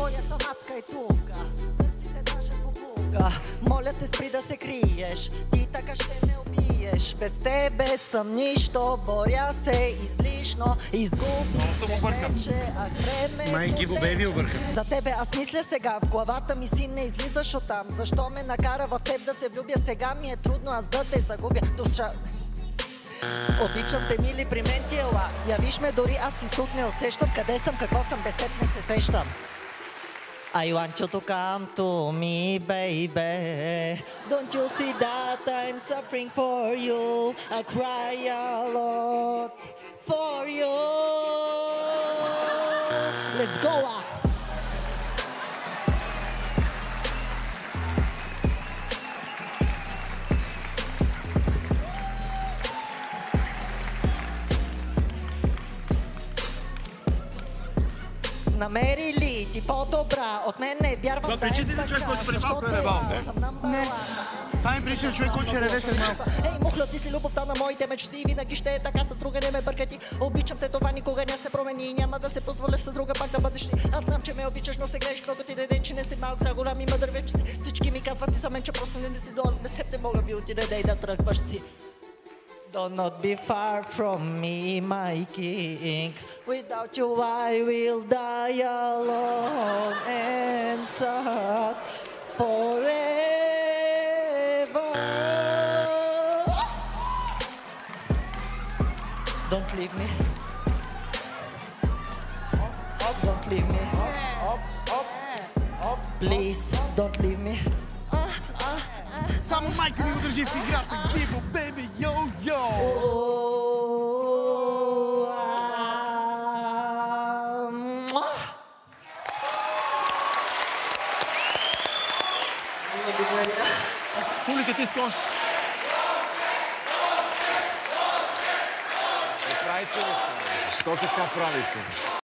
Твоята мацка е тука. Търсите даже побука. Моля те спри да се криеш. Ти така ще ме убиеш. Без тебе съм нищо. Боря се излишно. Съм объркан. вече, а време Майки го беви объркан. За тебе аз мисля сега, в главата ми си не излизаш оттам. Защо ме накара в теб да се влюбя сега? Ми е трудно аз да те загубя. Душа... Обичам те, мили, при мен ти ела. Я виж ме, дори аз ти тук не усещам. Къде съм, какво съм, без теб не се сещам. I want you to come to me, baby. Don't you see that I'm suffering for you? I cry a lot for you. Let's go! ah. Намери ли ти по-добра? От мен не вярвам да е човек, така, който преди малко е ревал, не? Това ми прилича човек, който ще реве след малко. Ей, мухля, ти си любовта на моите мечти, винаги ще е така, с друга не ме бъркати. Обичам те, това никога не се промени и няма да се позволя с друга пак да бъдеш ти. Аз знам, че ме обичаш, но се грееш много ти даде, че не си малък за голям и мъдър вече си. Всички ми казват и за мен, че просто не си до аз без теб не мога би отиде да и да тръгваш си. Do not be far from me, my king. Without you, I will die alone and sad forever. Don't leave me. Don't leave me. Please, don't leave me. Само майка ми го държи в играта. Give it, baby, Публиката иска още. Не правите ли? Защо така правите?